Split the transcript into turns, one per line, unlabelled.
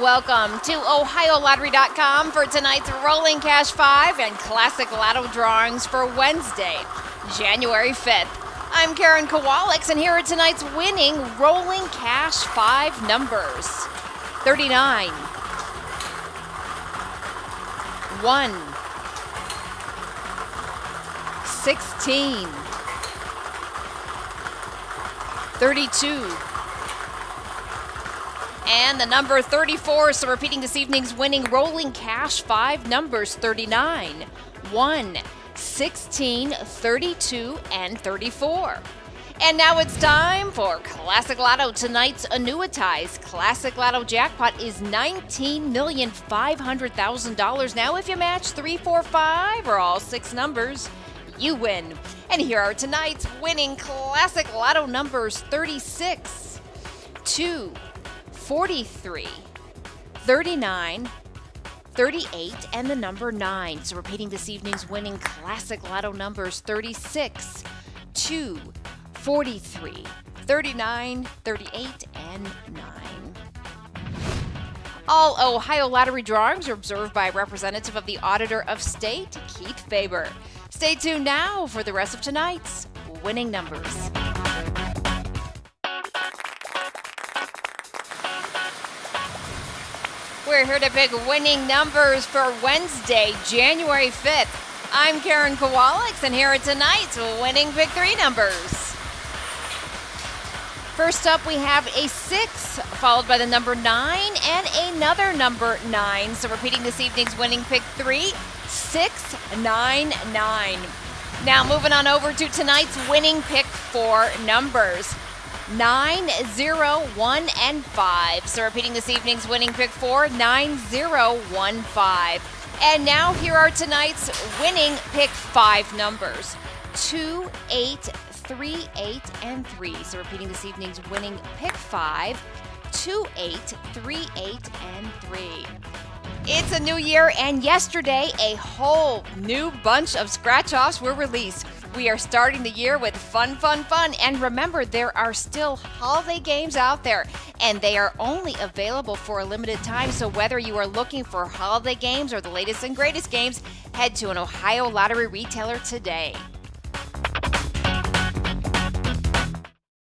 Welcome to OhioLottery.com for tonight's Rolling Cash 5 and Classic Lotto drawings for Wednesday, January 5th. I'm Karen Kowalik, and here are tonight's winning Rolling Cash 5 numbers. 39, 1, 16, 32, and the number 34. So repeating this evening's winning rolling cash five numbers 39, 1, 16, 32, and 34. And now it's time for Classic Lotto. Tonight's annuitized Classic Lotto jackpot is $19,500,000. Now, if you match 3, 4, 5, or all six numbers, you win. And here are tonight's winning Classic Lotto numbers 36, 2, 43, 39, 38, and the number 9. So repeating this evening's winning classic lotto numbers 36, 2, 43, 39, 38, and 9. All Ohio lottery drawings are observed by a representative of the Auditor of State, Keith Faber. Stay tuned now for the rest of tonight's winning numbers. We're here to pick winning numbers for Wednesday, January 5th. I'm Karen Kowalik, and here are tonight's winning pick three numbers. First up, we have a six, followed by the number nine and another number nine. So, repeating this evening's winning pick three, six, nine, nine. Now, moving on over to tonight's winning pick four numbers. 9, 0, 1, and 5. So repeating this evening's winning pick four, 9, 0, 1, 5. And now here are tonight's winning pick five numbers 2, 8, 3, 8, and 3. So repeating this evening's winning pick five, 2, 8, 3, 8, and 3. It's a new year, and yesterday a whole new bunch of scratch offs were released. We are starting the year with fun, fun, fun. And remember, there are still holiday games out there, and they are only available for a limited time. So whether you are looking for holiday games or the latest and greatest games, head to an Ohio Lottery retailer today.